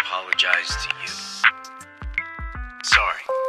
apologize to you. Sorry.